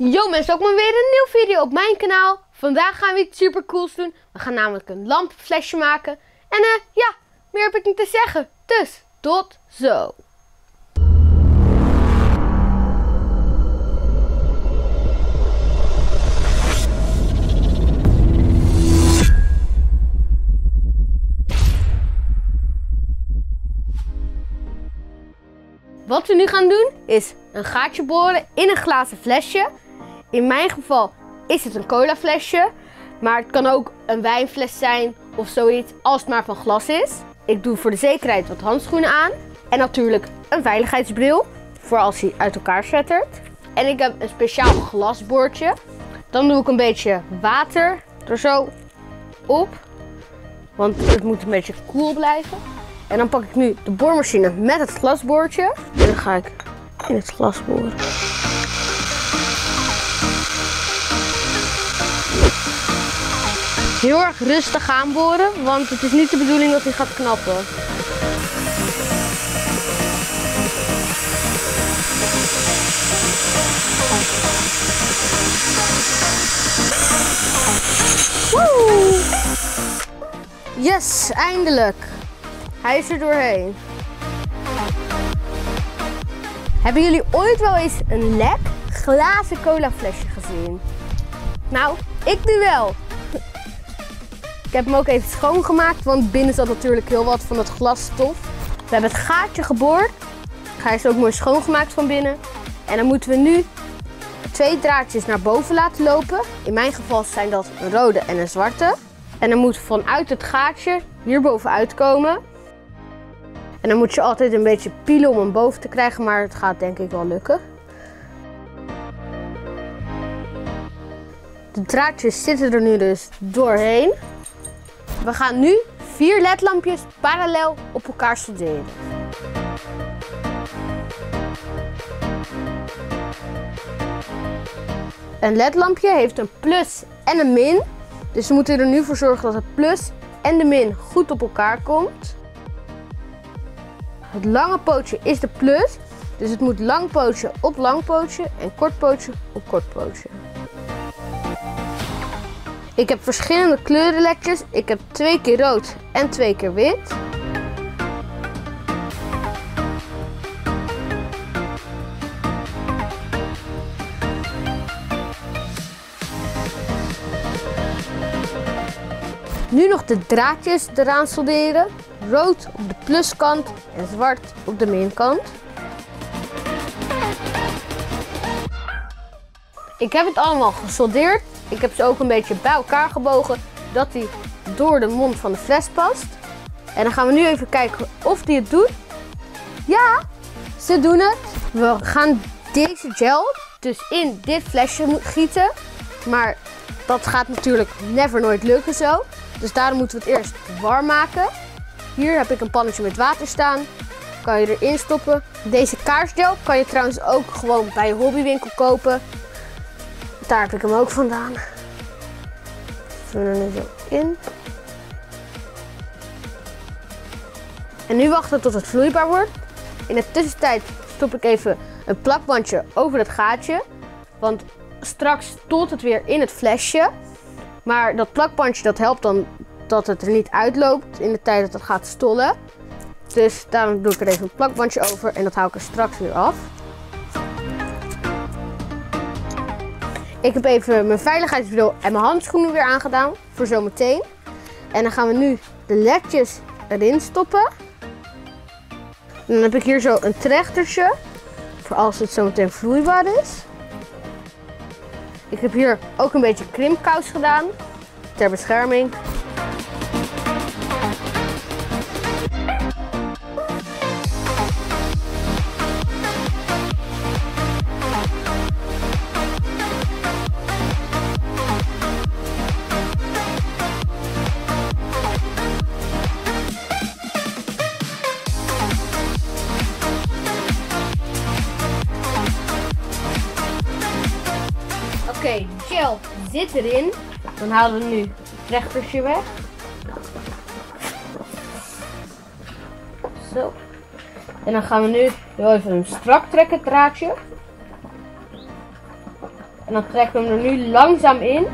Yo mensen, ook maar weer een nieuwe video op mijn kanaal. Vandaag gaan we iets super cools doen. We gaan namelijk een lampflesje maken. En eh, ja, meer heb ik niet te zeggen. Dus, tot zo. Wat we nu gaan doen is een gaatje boren in een glazen flesje. In mijn geval is het een cola flesje, maar het kan ook een wijnfles zijn of zoiets als het maar van glas is. Ik doe voor de zekerheid wat handschoenen aan en natuurlijk een veiligheidsbril voor als hij uit elkaar zettert. En ik heb een speciaal glasboordje. Dan doe ik een beetje water er zo op, want het moet een beetje koel blijven. En dan pak ik nu de boormachine met het glasboordje. En dan ga ik in het glas boren. Heel erg rustig aanboren, want het is niet de bedoeling dat hij gaat knappen. Woe! Yes, eindelijk. Hij is er doorheen. Hebben jullie ooit wel eens een lek glazen cola flesje gezien? Nou, ik nu wel. Ik heb hem ook even schoongemaakt, want binnen zat natuurlijk heel wat van het glasstof. We hebben het gaatje geboord. Hij is ook mooi schoongemaakt van binnen. En dan moeten we nu twee draadjes naar boven laten lopen. In mijn geval zijn dat een rode en een zwarte. En dan moet vanuit het gaatje hier bovenuit komen. En dan moet je altijd een beetje pielen om hem boven te krijgen, maar het gaat denk ik wel lukken. De draadjes zitten er nu dus doorheen. We gaan nu vier ledlampjes parallel op elkaar solderen. Een ledlampje heeft een plus en een min. Dus we moeten er nu voor zorgen dat het plus en de min goed op elkaar komt. Het lange pootje is de plus. Dus het moet lang pootje op lang pootje en kort pootje op kort pootje. Ik heb verschillende kleurenletjes. Ik heb twee keer rood en twee keer wit. Nu nog de draadjes eraan solderen. Rood op de pluskant en zwart op de minkant. Ik heb het allemaal gesoldeerd. Ik heb ze ook een beetje bij elkaar gebogen, dat die door de mond van de fles past. En dan gaan we nu even kijken of die het doet. Ja, ze doen het. We gaan deze gel dus in dit flesje gieten. Maar dat gaat natuurlijk never nooit lukken zo. Dus daarom moeten we het eerst warm maken. Hier heb ik een pannetje met water staan. Kan je erin stoppen. Deze kaarsgel kan je trouwens ook gewoon bij je hobbywinkel kopen. Heb ik hem ook vandaan. Nu zo in. En nu wachten tot het vloeibaar wordt. In de tussentijd stop ik even een plakbandje over het gaatje. Want straks stolt het weer in het flesje. Maar dat plakbandje dat helpt dan dat het er niet uitloopt in de tijd dat het gaat stollen. Dus daarom doe ik er even een plakbandje over en dat hou ik er straks weer af. Ik heb even mijn veiligheidsbril en mijn handschoenen weer aangedaan voor zometeen. En dan gaan we nu de ledjes erin stoppen. En dan heb ik hier zo een trechtertje voor als het zometeen vloeibaar is. Ik heb hier ook een beetje krimpkous gedaan ter bescherming. Oké, de gel zit erin. Dan halen we nu het rechtertje weg. Zo. En dan gaan we nu heel even hem strak trekken, het draadje. En dan trekken we hem er nu langzaam in.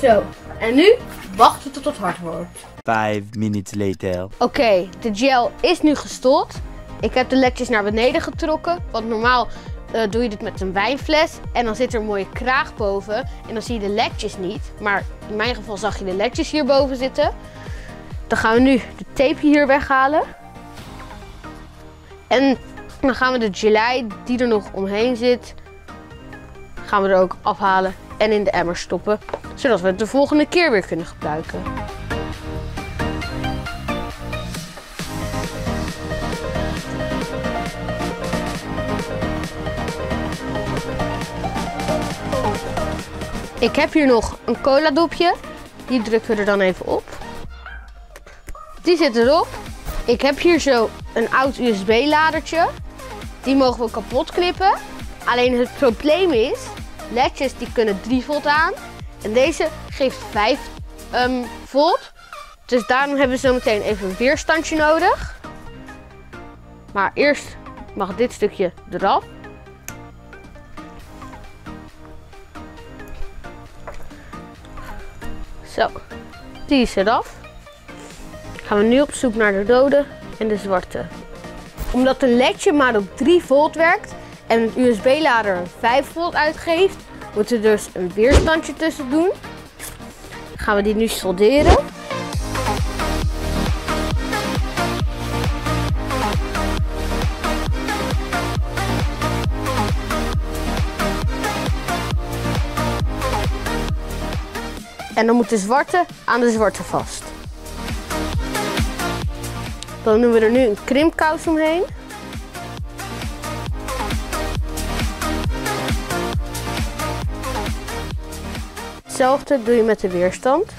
Zo, en nu wachten tot het hard wordt. Five minutes later. Oké, de gel is nu gestold. Ik heb de ledjes naar beneden getrokken. Want normaal eh, doe je dit met een wijnfles. En dan zit er een mooie kraag boven. En dan zie je de ledjes niet. Maar in mijn geval zag je de ledjes hierboven zitten. Dan gaan we nu de tape hier weghalen. En dan gaan we de gelei die er nog omheen zit, gaan we er ook afhalen en in de emmer stoppen. Zodat we het de volgende keer weer kunnen gebruiken. Ik heb hier nog een cola dopje. Die drukken we er dan even op. Die zit erop. Ik heb hier zo een oud USB ladertje. Die mogen we kapot knippen. Alleen het probleem is, ledjes die kunnen 3 volt aan. En deze geeft 5 um, volt. Dus daarom hebben we zo meteen even een weerstandje nodig. Maar eerst mag dit stukje eraf. Zo, die is eraf. Gaan we nu op zoek naar de rode en de zwarte. Omdat een ledje maar op 3 volt werkt en een USB-lader 5 volt uitgeeft, moeten we dus een weerstandje tussen doen. Gaan we die nu solderen. En dan moet de zwarte aan de zwarte vast. Dan doen we er nu een krimpkous omheen. Hetzelfde doe je met de weerstand.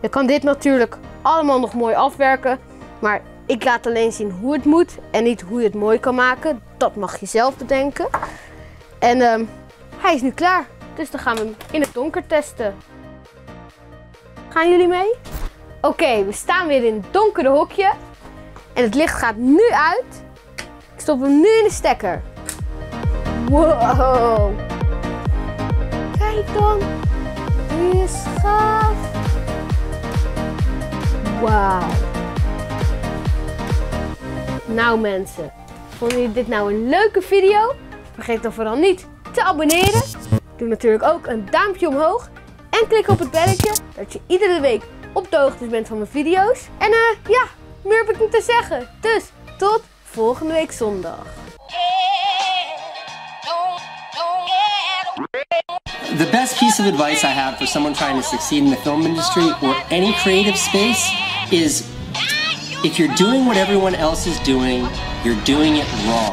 Je kan dit natuurlijk allemaal nog mooi afwerken, maar ik laat alleen zien hoe het moet en niet hoe je het mooi kan maken. Dat mag je zelf bedenken. En uh, hij is nu klaar. Dus dan gaan we hem in het donker testen. Gaan jullie mee? Oké, we staan weer in het donkere hokje. En het licht gaat nu uit. Stop hem nu in de stekker. Wow. Kijk dan. Die is gaaf. Wauw. Nou mensen, vonden jullie dit nou een leuke video? Vergeet dan vooral niet te abonneren. Doe natuurlijk ook een duimpje omhoog. En klik op het belletje, dat je iedere week op de hoogte bent van mijn video's. En uh, ja, meer heb ik niet te zeggen. Dus tot volgende week zondag. The best piece of advice I have for someone trying to succeed in the film industry or any creative space is if you're doing what everyone else is doing, you're doing it wrong.